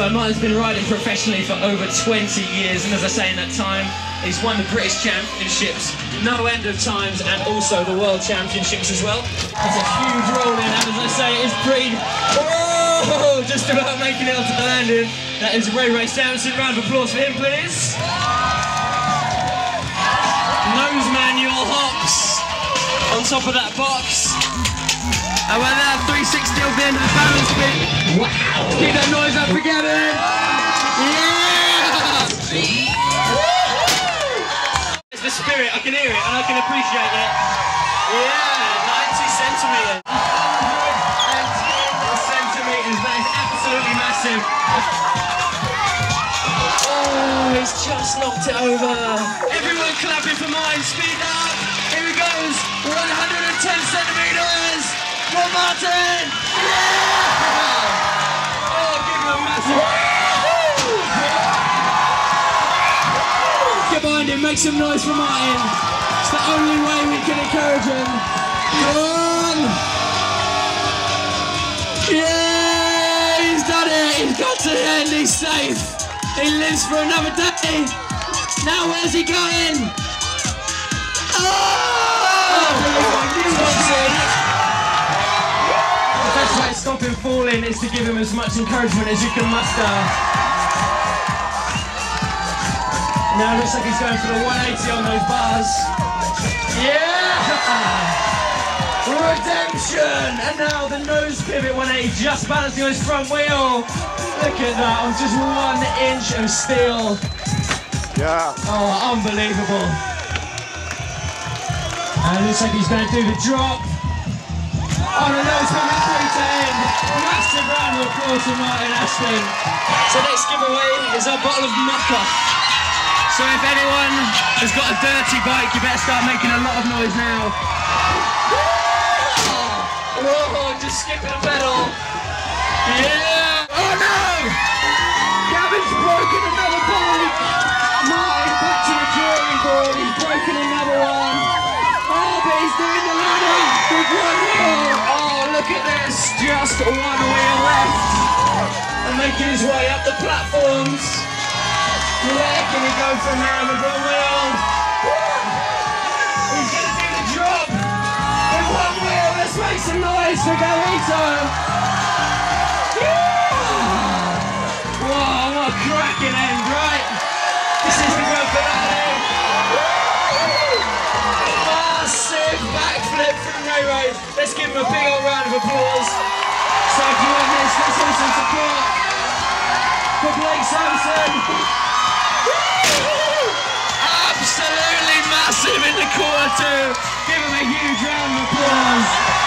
So Martyn's been riding professionally for over 20 years, and as I say in that time, he's won the British Championships no end of times, and also the World Championships as well. That's a huge roll in, and as I say, it's pretty. Oh, just about making it onto the landing. That is Ray Ray Samson. Round of applause for him, please. Nose manual hops on top of that box. About that? 360 over the end of the balance beam. Spirit, I can hear it and I can appreciate it. Yeah, 90 centimetres. 110 centimetres, that is absolutely massive. Oh, he's just knocked it over. Everyone clapping for mine, speed up. Here he goes, 110 centimetres. For Martyn! Make some noise for Martyn. It's the only way we can encourage him. Come on! Yeah, he's done it. He's got to the end. He's safe. He lives for another day. Now where's he going? Oh! The best way to stop him falling is to give him as much encouragement as you can muster. Now it looks like he's going for the 180 on those bars. Yeah! Redemption! And now the nose pivot 180 just balancing on his front wheel. Look at that, on just one inch of steel. Yeah. Oh, unbelievable. And it looks like he's going to do the drop. On the nose pivot 310. Massive round of applause for Martyn Ashton. So next giveaway is our bottle of Muc-Off. So if anyone has got a dirty bike, you better start making a lot of noise now. Whoa, just skipping a pedal. Yeah. Oh no! Gavin's broken another bike. Martyn back to the drawing board. He's broken another one. Oh, but he's doing the ladder with one wheel. Oh, look at this. Just one wheel left. And making his way up the platforms. Where can he go from here with one wheel? He's gonna do the drop with one wheel. Let's make some noise for Galito. Yeah! Whoa, what a cracking end, right? This is the grand finale. Massive backflip from Ray Ray. Let's give him a big old round of applause. So if you want this, let's some support for Blake Samson. Two. Give him a huge round of applause.